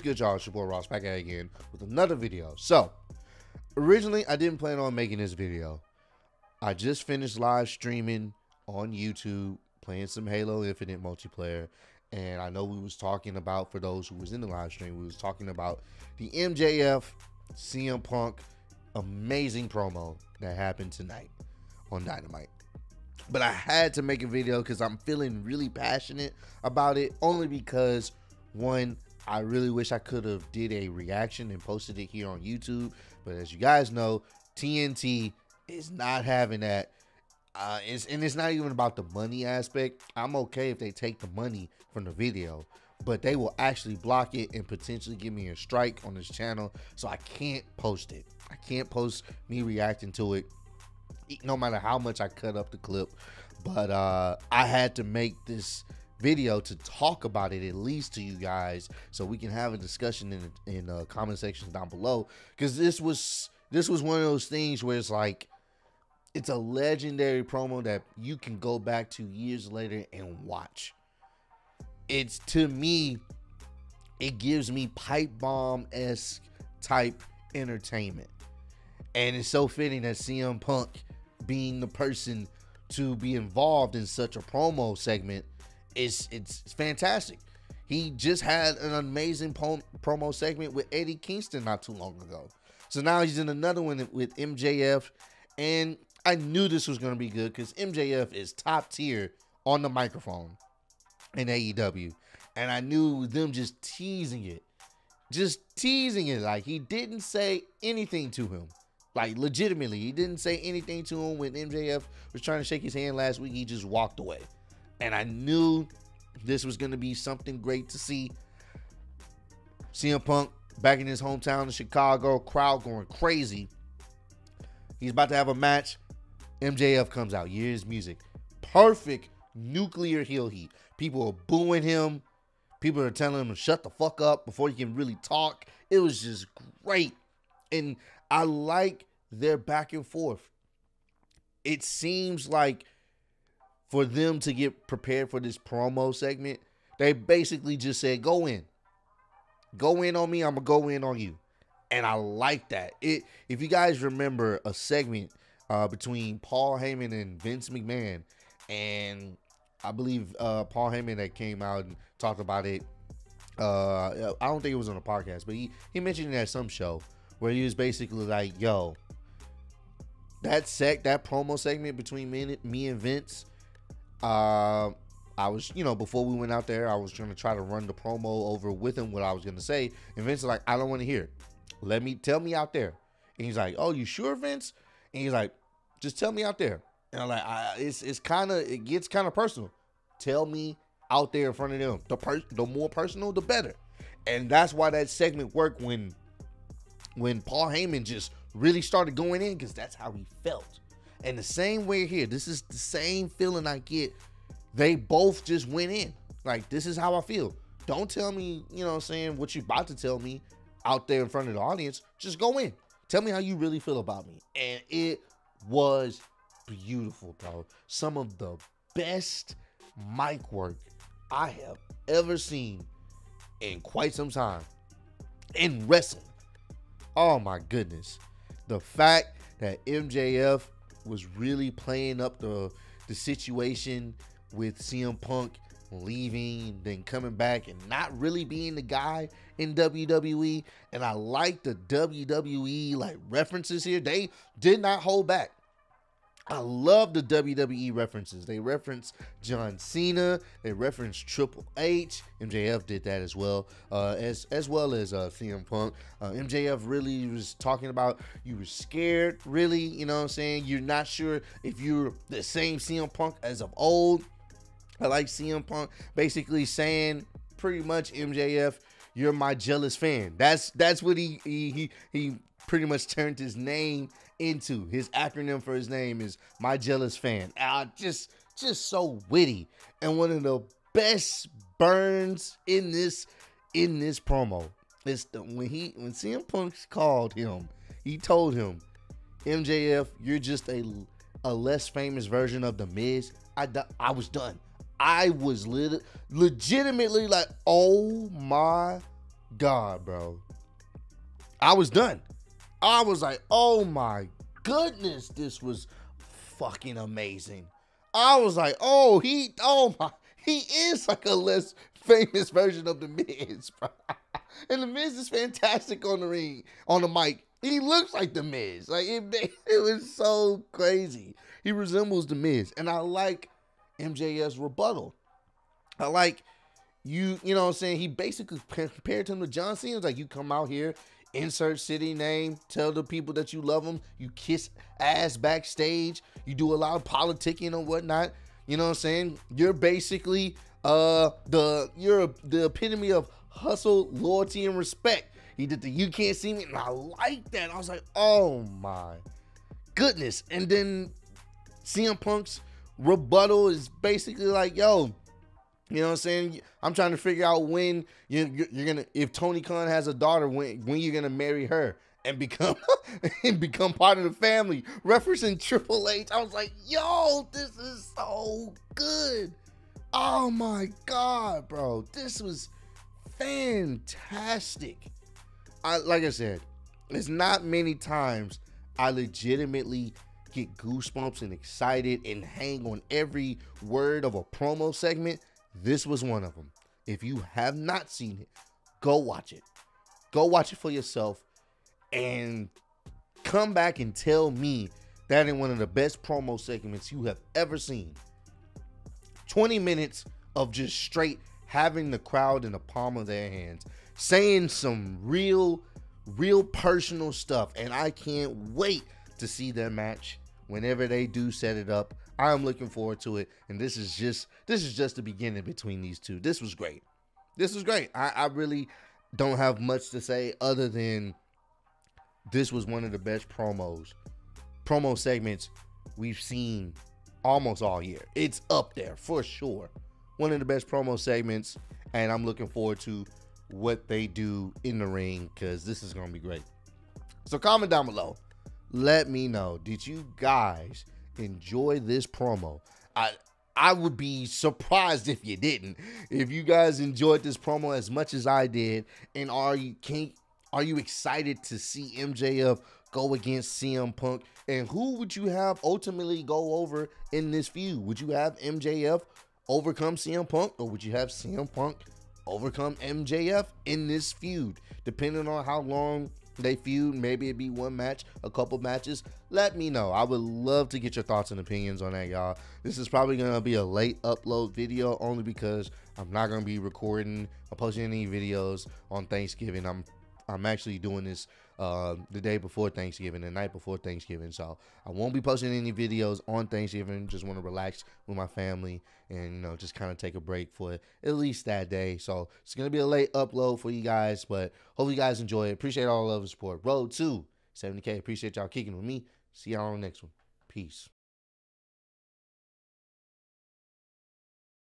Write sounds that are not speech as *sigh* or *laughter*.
What's good, y'all? It's your boy Ross back at again with another video. So, originally, I didn't plan on making this video. I just finished live streaming on YouTube, playing some Halo Infinite multiplayer, and I know we was talking about, for those who was in the live stream, we was talking about the MJF CM Punk amazing promo that happened tonight on Dynamite. But I had to make a video because I'm feeling really passionate about it, only because one, I really wish I could have did a reaction and posted it here on YouTube. But as you guys know, TNT is not having that. Uh, it's, and it's not even about the money aspect. I'm okay if they take the money from the video, but they will actually block it and potentially give me a strike on this channel. So I can't post it. I can't post me reacting to it, no matter how much I cut up the clip. But uh, I had to make this video to talk about it at least to you guys so we can have a discussion in in uh, comment sections down below. Because this was this was one of those things where it's like it's a legendary promo that you can go back to years later and watch. It's to me it gives me pipe bomb-esque type entertainment. And it's so fitting that CM Punk being the person to be involved in such a promo segment it's it's fantastic. He just had an amazing promo segment with Eddie Kingston not too long ago. So now he's in another one with MJF, and I knew this was going to be good because MJF is top tier on the microphone in AEW, and I knew them just teasing it, just teasing it. Like he didn't say anything to him. Like legitimately, he didn't say anything to him when MJF was trying to shake his hand last week. He just walked away and I knew this was going to be something great to see. CM Punk back in his hometown in Chicago, crowd going crazy. He's about to have a match. MJF comes out, years music. Perfect nuclear heel heat. People are booing him. People are telling him to shut the fuck up before he can really talk. It was just great. And I like their back and forth. It seems like for them to get prepared for this promo segment, they basically just said, "Go in, go in on me. I'm gonna go in on you," and I like that. It. If you guys remember a segment uh, between Paul Heyman and Vince McMahon, and I believe uh, Paul Heyman that came out and talked about it. Uh, I don't think it was on a podcast, but he he mentioned it at some show where he was basically like, "Yo." That sec, that promo segment between me and, me and Vince, uh, I was, you know, before we went out there, I was trying to try to run the promo over with him what I was gonna say. And Vince is like, I don't want to hear. Let me tell me out there. And he's like, Oh, you sure, Vince? And he's like, Just tell me out there. And I'm like, I, it's it's kind of it gets kind of personal. Tell me out there in front of them. The per- the more personal, the better. And that's why that segment worked when when Paul Heyman just really started going in because that's how he felt. And the same way here, this is the same feeling I get. They both just went in. Like, this is how I feel. Don't tell me, you know I'm saying, what you're about to tell me out there in front of the audience. Just go in. Tell me how you really feel about me. And it was beautiful, bro. Some of the best mic work I have ever seen in quite some time in wrestling. Oh my goodness. The fact that MJF was really playing up the the situation with CM Punk leaving, then coming back and not really being the guy in WWE. And I like the WWE like references here. They did not hold back. I love the WWE references. They reference John Cena. They reference Triple H. MJF did that as well, uh, as as well as uh, CM Punk. Uh, MJF really was talking about you were scared, really. You know what I'm saying? You're not sure if you're the same CM Punk as of old. I like CM Punk basically saying pretty much MJF, you're my jealous fan. That's that's what he he he, he pretty much turned his name into. His acronym for his name is My Jealous Fan. Uh, just just so witty and one of the best burns in this in this promo. It's the, when he when CM Punk called him, he told him, MJF, you're just a a less famous version of the Miz. I I was done. I was lit- legitimately like, oh my God, bro. I was done. I was like, oh my goodness, this was fucking amazing. I was like, oh, he, oh my, he is like a less famous version of the Miz, *laughs* and the Miz is fantastic on the ring, on the mic. He looks like the Miz. Like it, *laughs* it was so crazy. He resembles the Miz, and I like MJF's rebuttal. I like you, you know what I'm saying? He basically compared him to John Cena. Like you come out here, insert city name, tell the people that you love them, you kiss ass backstage, you do a lot of politicking and whatnot. You know what I'm saying? You're basically uh the you're the epitome of hustle, loyalty, and respect. He did the you can't see me, and I like that. I was like, oh my goodness. And then CM Punk's rebuttal is basically like, yo, you know what I'm saying? I'm trying to figure out when you're, you're gonna if Tony Khan has a daughter, when when you're gonna marry her and become *laughs* and become part of the family. Referencing Triple H, I was like, yo, this is so good. Oh my god, bro, this was fantastic. I like I said, it's not many times I legitimately get goosebumps and excited and hang on every word of a promo segment this was one of them. If you have not seen it, go watch it. Go watch it for yourself and come back and tell me that in one of the best promo segments you have ever seen. 20 minutes of just straight having the crowd in the palm of their hands, saying some real, real personal stuff. And I can't wait to see their match whenever they do set it up. I am looking forward to it, and this is just this is just the beginning between these two. This was great. This was great. I, I really don't have much to say other than this was one of the best promos, promo segments we've seen almost all year. It's up there for sure. One of the best promo segments, and I'm looking forward to what they do in the ring because this is gonna be great. So comment down below. Let me know. Did you guys enjoy this promo. I I would be surprised if you didn't. If you guys enjoyed this promo as much as I did, and are you can are you excited to see MJF go against CM Punk? And who would you have ultimately go over in this feud? Would you have MJF overcome CM Punk, or would you have CM Punk overcome MJF in this feud? Depending on how long they feud, maybe it'd be one match, a couple matches. Let me know. I would love to get your thoughts and opinions on that, y'all. This is probably gonna be a late upload video only because I'm not gonna be recording or posting any videos on Thanksgiving. I'm I'm actually doing this uh, the day before Thanksgiving, the night before Thanksgiving. So I won't be posting any videos on Thanksgiving. Just want to relax with my family and you know just kind of take a break for at least that day. So it's gonna be a late upload for you guys, but hope you guys enjoy it. Appreciate all of the support. Road to 70k. Appreciate y'all kicking with me. See y'all on the next one. Peace.